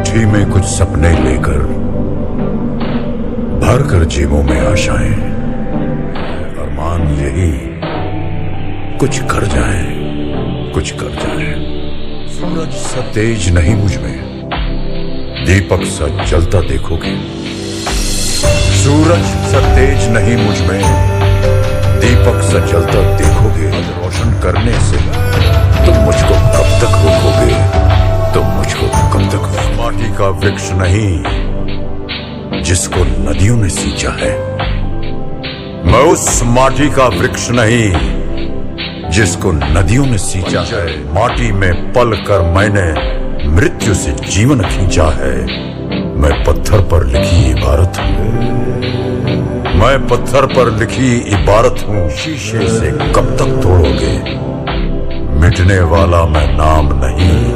मुट्ठी में कुछ सपने लेकर भर कर जेबों में आशाएँ अरमान यही कुछ कर जाए, कुछ कर जाए। सूरज सा तेज नहीं मुझमें, दीपक सा जलता देखोगे। सूरज सा तेज नहीं मुझमें, दीपक सा जलता देखोगे। रोशन करने से वृक्ष नहीं, जिसको नदियों ने सींचा है। मैं उस माटी का वृक्ष नहीं, जिसको नदियों ने सींचा है। माटी में पल कर मैंने मृत्यु से जीवन खींचा है। मैं पत्थर पर लिखी इबारत हूँ। मैं पत्थर पर लिखी इबारत हूँ। शीशे से कब तक तोड़ोगे? मिटने वाला मैं नाम नहीं।